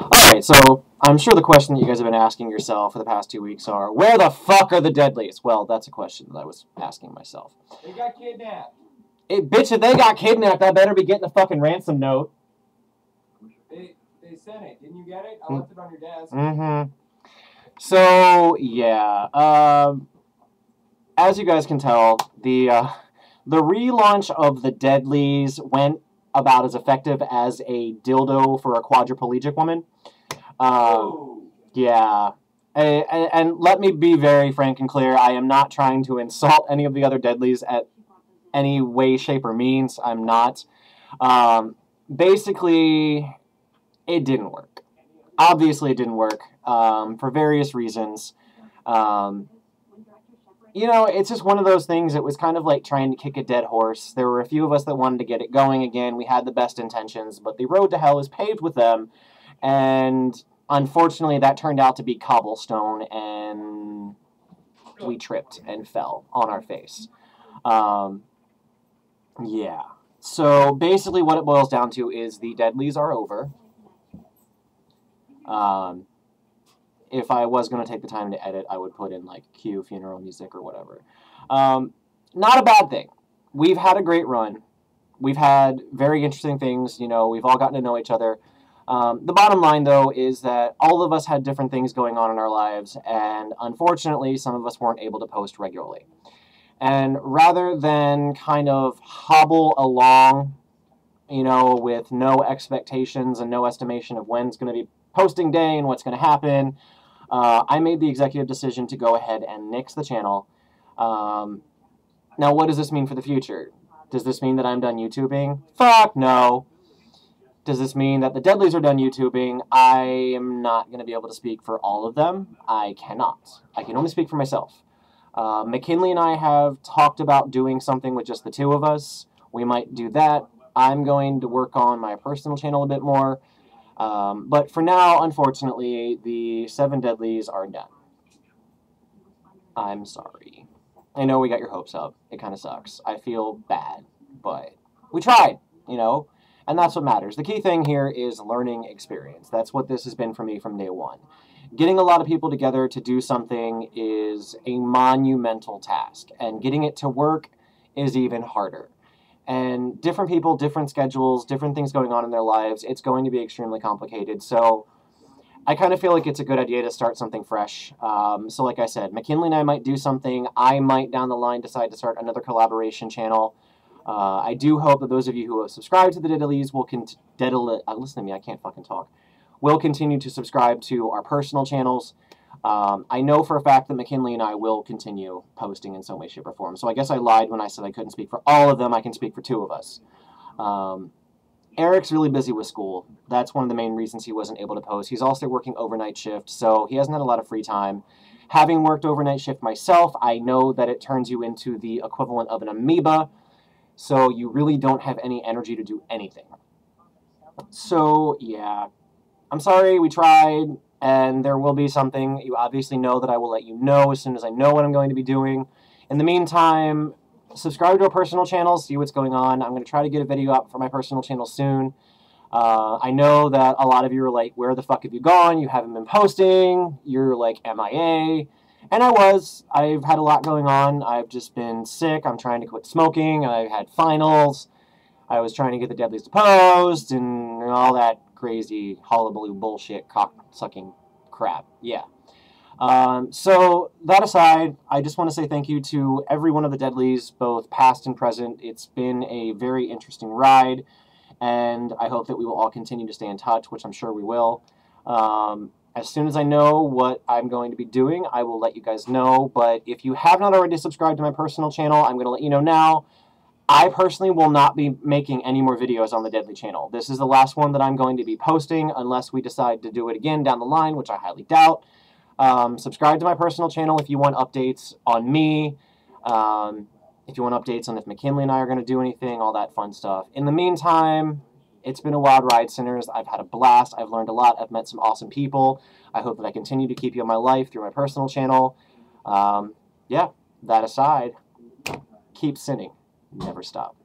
Alright, so I'm sure the question that you guys have been asking yourself for the past two weeks are, where the fuck are the deadlies? Well, that's a question that I was asking myself. They got kidnapped. It, bitch, if they got kidnapped, I better be getting a fucking ransom note. They they sent it. Didn't you get it? I left it on your desk. Mm-hmm. So yeah, um, as you guys can tell, the uh, the relaunch of the Deadlies went about as effective as a dildo for a quadriplegic woman. Um, Oh. yeah. And, and, and let me be very frank and clear. I am not trying to insult any of the other Deadlies at any way, shape, or means. I'm not. Um, basically, it didn't work. Obviously, it didn't work um, for various reasons. Um, you know, it's just one of those things. It was kind of like trying to kick a dead horse. There were a few of us that wanted to get it going again. We had the best intentions, but the road to hell is paved with them. And unfortunately, that turned out to be cobblestone, and we tripped and fell on our face. Um, yeah. So basically, what it boils down to is the deadlies are over. Um, if I was going to take the time to edit, I would put in like cue funeral music or whatever. Um, not a bad thing. We've had a great run. We've had very interesting things. You know, we've all gotten to know each other. Um, the bottom line, though, is that all of us had different things going on in our lives, and unfortunately, some of us weren't able to post regularly. And rather than kind of hobble along, you know, with no expectations and no estimation of when's going to be posting day and what's going to happen, uh, I made the executive decision to go ahead and nix the channel. Um, now, what does this mean for the future? Does this mean that I'm done YouTubing? Fuck no. Does this mean that the Deadlies are done YouTubing? I am not going to be able to speak for all of them. I cannot. I can only speak for myself. Uh, McKinley and I have talked about doing something with just the two of us. We might do that. I'm going to work on my personal channel a bit more. Um, but for now, unfortunately, the seven deadlies are done. I'm sorry. I know we got your hopes up. It kind of sucks. I feel bad, but we tried, you know, and that's what matters. The key thing here is learning experience. That's what this has been for me from day one. Getting a lot of people together to do something is a monumental task, and getting it to work is even harder and different people, different schedules, different things going on in their lives, it's going to be extremely complicated. So I kind of feel like it's a good idea to start something fresh. Um, so, like I said, McKinley and I might do something. I might down the line decide to start another collaboration channel. Uh, I do hope that those of you who have subscribed to the Diddlies will Diddle- uh, listen to me, I can't fucking talk. Will continue to subscribe to our personal channels. Um, I know for a fact that McKinley and I will continue posting in some way, shape, or form. So I guess I lied when I said I couldn't speak for all of them. I can speak for two of us. Um, Eric's really busy with school. That's one of the main reasons he wasn't able to post. He's also working overnight shift, so he hasn't had a lot of free time. Having worked overnight shift myself, I know that it turns you into the equivalent of an amoeba, so you really don't have any energy to do anything. So, yeah. I'm sorry, we tried and there will be something. You obviously know that I will let you know as soon as I know what I'm going to be doing. In the meantime, subscribe to our personal channels, see what's going on. I'm going to try to get a video up for my personal channel soon. Uh, I know that a lot of you are like, where the fuck have you gone? You haven't been posting. You're like MIA. And I was. I've had a lot going on. I've just been sick. I'm trying to quit smoking. I had finals. I was trying to get the deadliest post and all that crazy hullabaloo bullshit cock sucking crap. Yeah. Um, so that aside, I just want to say thank you to every one of the Deadlies, both past and present. It's been a very interesting ride, and I hope that we will all continue to stay in touch, which I'm sure we will. Um, as soon as I know what I'm going to be doing, I will let you guys know. But if you have not already subscribed to my personal channel, I'm going to let you know now. I personally will not be making any more videos on the Deadly channel. This is the last one that I'm going to be posting unless we decide to do it again down the line, which I highly doubt. Um, subscribe to my personal channel if you want updates on me. Um, if you want updates on if McKinley and I are going to do anything, all that fun stuff. In the meantime, it's been a wild ride, Sinners. I've had a blast. I've learned a lot. I've met some awesome people. I hope that I continue to keep you in my life through my personal channel. Um, yeah, that aside, keep sinning never stop.